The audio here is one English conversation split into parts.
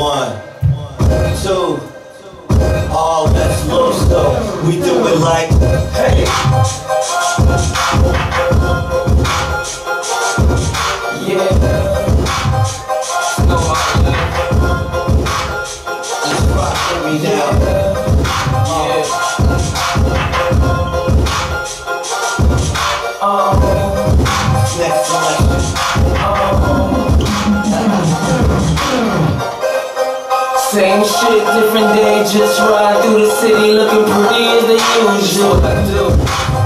One, two. Oh, that's low slow. We do it like, hey. Same shit, different day, just ride through the city looking pretty as the usual. I do.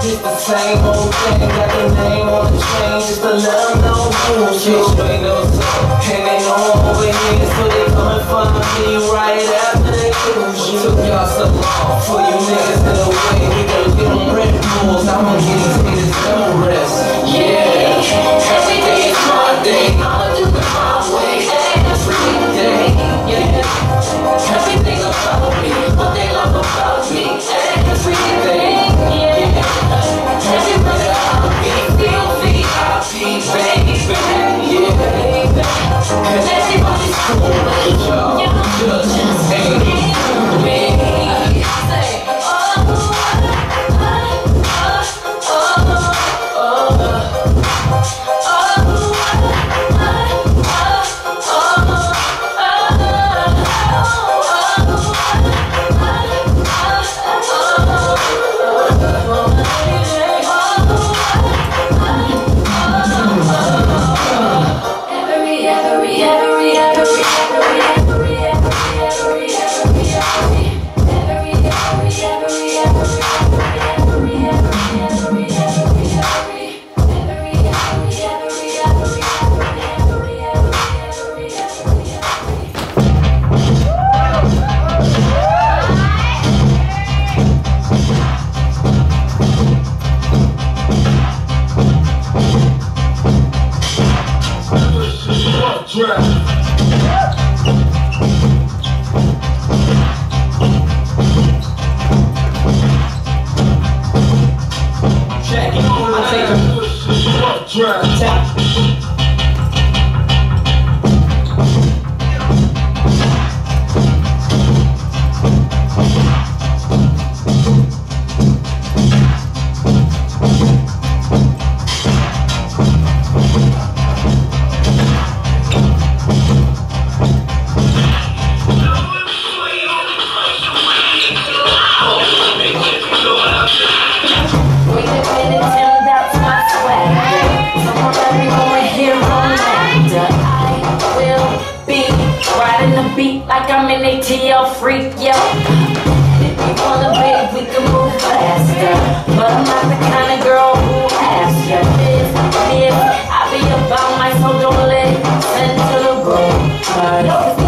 It's the same old thing, got the name on the chain, to let them know bullshit. Straight no And they know I'm over here, so they and find me right after they lose. Took y'all so long for you niggas to the way, we gotta get them Red Bulls. I'ma get these niggas 아 drugs. beat, riding the beat like I'm an ATL freak, yo. If you wanna, babe, we can move faster. But I'm not the kind of girl who asks you this, this. I be about my soul, don't let it into the room.